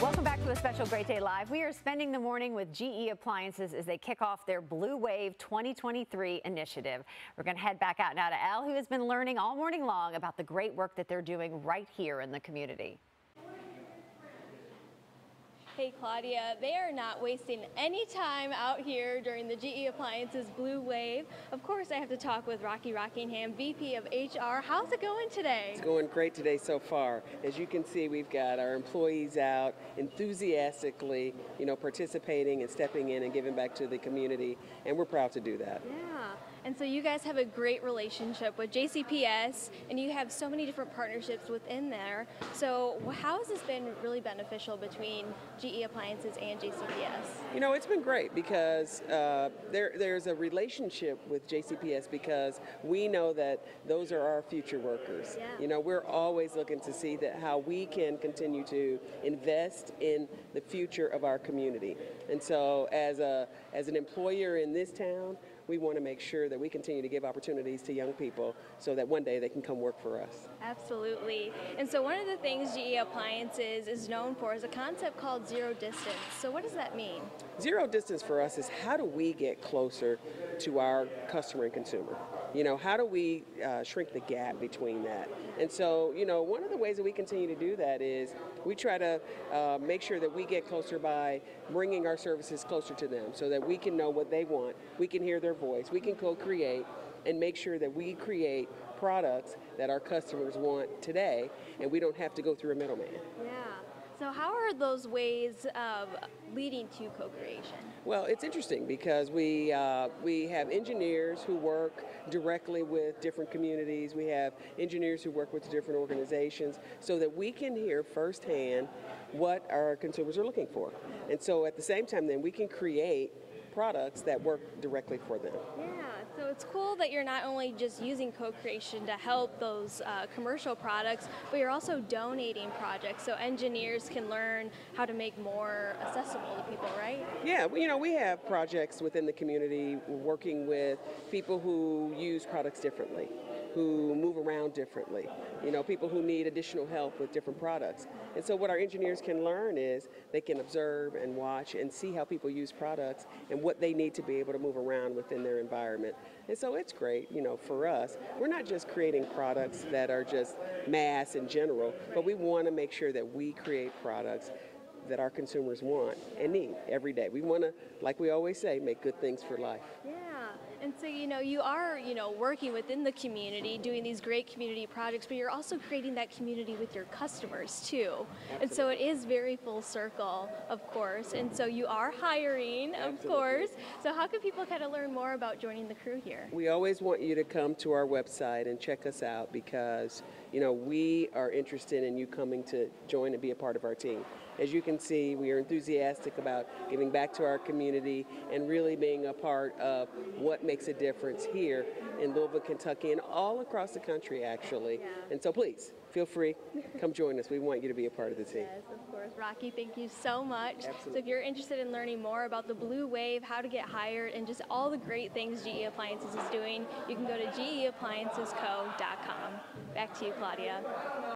Welcome back to a special Great Day Live. We are spending the morning with GE Appliances as they kick off their Blue Wave 2023 initiative. We're going to head back out now to Al, who has been learning all morning long about the great work that they're doing right here in the community. Hey Claudia, they are not wasting any time out here during the GE Appliances Blue Wave. Of course, I have to talk with Rocky Rockingham, VP of HR. How's it going today? It's going great today so far. As you can see, we've got our employees out enthusiastically, you know, participating and stepping in and giving back to the community, and we're proud to do that. Yeah. And so you guys have a great relationship with JCPS, and you have so many different partnerships within there. So how has this been really beneficial between GE Appliances and JCPS? You know, it's been great because uh, there, there's a relationship with JCPS because we know that those are our future workers. Yeah. You know, we're always looking to see that how we can continue to invest in the future of our community. And so as a as an employer in this town, we want to make sure that we continue to give opportunities to young people so that one day they can come work for us. Absolutely. And so one of the things GE Appliances is known for is a concept called zero distance. So what does that mean? Zero distance for us is how do we get closer to our customer and consumer? You know, how do we uh, shrink the gap between that? And so, you know, one of the ways that we continue to do that is we try to uh, make sure that we get closer by bringing our services closer to them so that we can know what they want, we can hear their voice, we can co-create and make sure that we create products that our customers want today and we don't have to go through a middleman. Yeah. So how are those ways of leading to co-creation? Well, it's interesting because we uh, we have engineers who work directly with different communities. We have engineers who work with different organizations so that we can hear firsthand what our consumers are looking for. And so at the same time then we can create products that work directly for them. Yeah, so it's cool that you're not only just using co-creation to help those uh, commercial products, but you're also donating projects so engineers can learn how to make more accessible to people, right? Yeah, well, you know, we have projects within the community working with people who use products differently who move around differently, you know, people who need additional help with different products. And so what our engineers can learn is they can observe and watch and see how people use products and what they need to be able to move around within their environment. And so it's great, you know, for us. We're not just creating products that are just mass in general, but we want to make sure that we create products that our consumers want and need every day. We want to, like we always say, make good things for life. Yeah. And so, you know, you are, you know, working within the community, doing these great community projects, but you're also creating that community with your customers too. Absolutely. And so it is very full circle, of course. And so you are hiring, of Absolutely. course. So how can people kind of learn more about joining the crew here? We always want you to come to our website and check us out because, you know, we are interested in you coming to join and be a part of our team. As you can see, we are enthusiastic about giving back to our community and really being a part of what makes a difference here in Louisville, Kentucky, and all across the country, actually. Yeah. And so please, feel free, come join us. We want you to be a part of the team. Yes, of course. Rocky, thank you so much. Absolutely. So if you're interested in learning more about the Blue Wave, how to get hired, and just all the great things GE Appliances is doing, you can go to geappliancesco.com. Back to you, Claudia.